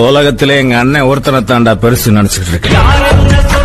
உலகத்திலே எங்க அண்ணன் ஒருத்தனை தாண்டா பெருசு நினைச்சிட்டு இருக்கேன்.